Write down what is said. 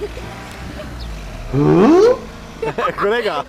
Kolega!